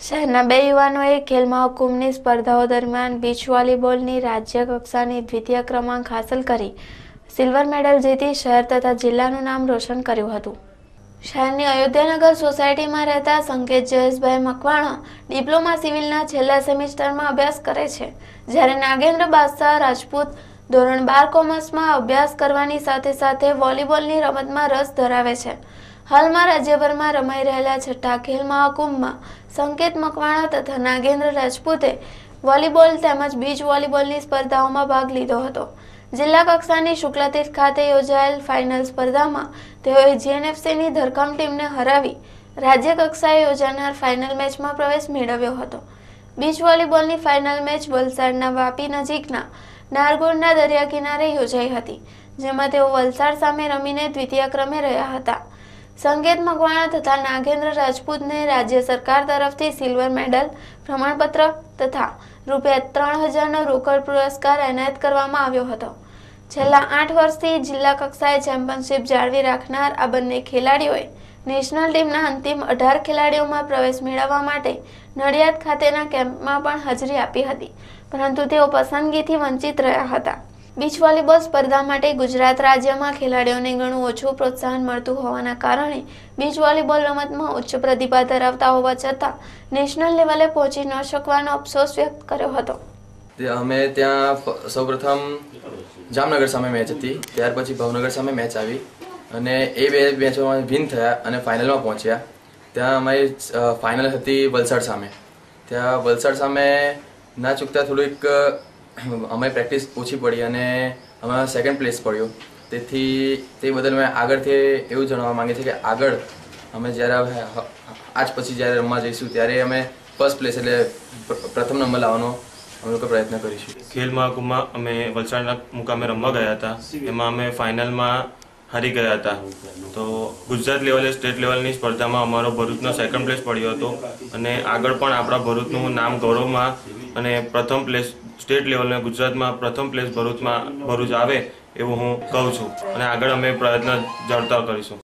શહેરના બે યુવાનોએ ખેલ મહાકુંભની સ્પર્ધાઓ દરમિયાન બીચ વોલીબોલની રાજ્ય કક્ષાની દ્વિતીય ક્રમાંક હાંસલ કરી સિલ્વર મેડલ જીતી શહેર તથા જિલ્લાનું નામ રોશન કર્યું હતું. શહેરની અયોધ્યાનગર સોસાયટીમાં રહેતા સંકેત જયેશભાઈ મકવાણા ડિપ્લોમા સિવિલના છેલ્લા સેમિસ્ટરમાં અભ્યાસ કરે છે. જ્યારે નાગેન્દ્ર બાદશાહ રાજપૂત ધોરણ બાર કોમર્સમાં અભ્યાસ કરવાની સાથે સાથે વોલીબોલની રમતમાં રસ ધરાવે છે. હાલમાં રાજ્યભરમાં રમાઈ રહેલા છઠ્ઠા ખેલ મહાકુંભમાં સંકેત મકવાણા તથા નાગેન્દ્ર રાજપૂતે વોલીબોલ તેમજ બીચ વોલીબોલની સ્પર્ધાઓમાં ભાગ લીધો હતો. જિલ્લા કક્ષાની શુક્લાતીર્થ ખાતે યોજાયેલ ફાઇનલ સ્પર્ધામાં તેઓએ જીએનએફસીની ધરખમ ટીમને હરાવી રાજ્ય કક્ષાએ યોજાનાર ફાઇનલ મેચમાં પ્રવેશ મેળવ્યો હતો. બીચ વોલીબોલની ફાઇનલ મેચ વલસાડના વાપી નજીકના નારગોળના દરિયા કિનારે યોજાઈ હતી, જેમાં તેઓ વલસાડ સામે રમીને દ્વિતીય ક્રમે રહ્યા હતા. સંકેત મકવાણા તથા નાગેન્દ્ર રાજપૂતને રાજ્ય સરકાર તરફથી સિલ્વર મેડલ, પ્રમાણપત્ર તથા રૂપિયા ત્રણ હજારનો રોકડ પુરસ્કાર એનાયત કરવામાં આવ્યો હતો. છેલ્લા આઠ વર્ષથી જિલ્લા કક્ષાએ ચેમ્પિયનશિપ જાળવી રાખનાર આ બંને ખેલાડીઓએ નેશનલ ટીમના અંતિમ અઢાર ખેલાડીઓમાં પ્રવેશ મેળવવા માટે નડિયાદ ખાતેના કેમ્પમાં પણ હાજરી આપી હતી, પરંતુ તેઓ પસંદગીથી વંચિત રહ્યા હતા. બીચ વોલીબોલ સ્પર્ધા માટે ગુજરાત રાજ્યમાં ખેલાડીઓને ઘણું ઓછું પ્રોત્સાહન મળતું હોવાના કારણે બીચ વોલીબોલ રમતમાં ઉચ્ચ પ્રતિભા ધરાવતા હોવા છતાં નેશનલ લેવલે પહોંચી ન શકવાનો અફસોસ વ્યક્ત કર્યો હતો. અમે ત્યાં સૌપ્રથમ જામનગર સામે મેચ હતી. ત્યાર પછી ભાવનગર સામે મેચ આવી અને એ બે મેચોમાં વિન થયા અને ફાઇનલમાં પહોંચ્યા. ત્યાં અમારી ફાઇનલ હતી વલસાડ સામે. ત્યાં વલસાડ સામે ના ચૂકતા થોડુંક અમારી પ્રેક્ટિસ ઓછી પડી અને અમારો સેકન્ડ પ્લેસ પડ્યો. તેથી તે બદલ મેં આગળથી એવું જણાવવા માંગીએ છીએ કે આગળ અમે જ્યારે આજ પછી જ્યારે રમવા જઈશું ત્યારે અમે ફર્સ્ટ પ્લેસ એટલે પ્રથમ નંબર લાવવાનો અમે લોકો પ્રયત્ન કરીશું. ખેલ મહાકુંભમાં અમે વલસાડના મુકામે રમવા ગયા હતા. એમાં અમે ફાઇનલમાં હારી ગયા હતા. તો ગુજરાત લેવલે, સ્ટેટ લેવલની સ્પર્ધામાં અમારો ભરૂચનો સેકન્ડ પ્લેસ પડ્યો હતો. અને આગળ પણ આપણા ભરૂચનું નામ ગૌરવમાં અને પ્રથમ પ્લેસ સ્ટેટ લેવલને ગુજરાતમાં પ્રથમ પ્લેસ ભરૂચમાં ભરૂચ આવે એવું હું કહું છું. અને આગળ અમે પ્રયત્ન જડતા કરીશું.